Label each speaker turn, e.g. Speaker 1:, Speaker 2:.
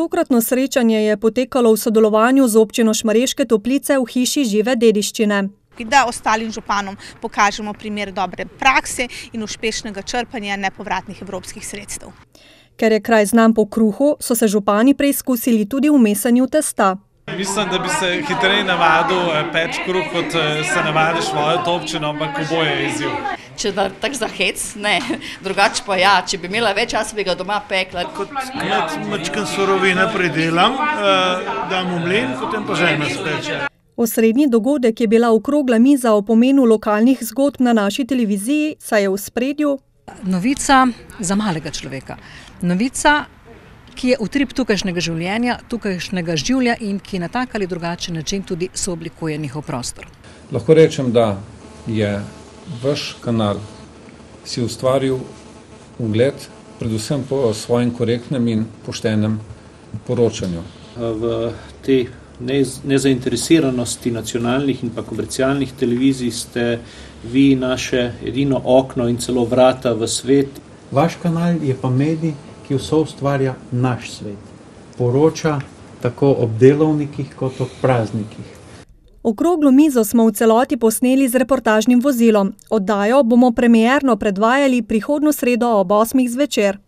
Speaker 1: Tokratno srečanje je potekalo v sodelovanju z občino Šmareške Toplice v hiši žive dediščine.
Speaker 2: Da ostalim županom pokažemo primer dobre prakse in uspešnega črpanja nepovratnih evropskih sredstev.
Speaker 1: Ker je kraj znan po kruhu, so se župani preizkusili tudi v mesanju testa.
Speaker 3: Mislim, da bi se hitreje navadil peč kruh, kot se navadiš voditi občino, ampak oboje je izziv.
Speaker 4: Če da tako za hec, ne. Drugače pa ja, če bi imela več časa, bi ga doma pekla.
Speaker 5: Kot kmet majčkeno surovine pridelam, dam v mlin, potem pa žena speče.
Speaker 1: Osrednji dogodek je bila okrogla miza o pomenu lokalnih zgodb na naši televiziji, saj je v ospredju
Speaker 6: Novica za malega človeka. Novica, ki je utrip tukajšnjega življenja, tukajšnjega življa in ki na tak ali drugačen način tudi sooblikuje njihov prostor.
Speaker 7: Lahko rečem, da je vaš kanal si ustvaril ugled predvsem po svojem korektnem in poštenem poročanju.
Speaker 8: V tej nezainteresiranosti nacionalnih in pa komercialnih televizij ste vi naše edino okno in celo vrata v svet.
Speaker 9: Vaš kanal je pa medij, ki soustvarja naš svet. Poroča tako ob delovnikih kot ob praznikih.
Speaker 1: Okroglo mizo smo v celoti posneli z reportažnim vozilom. Oddajo bomo premierno predvajali prihodnjo sredo ob osmih zvečer.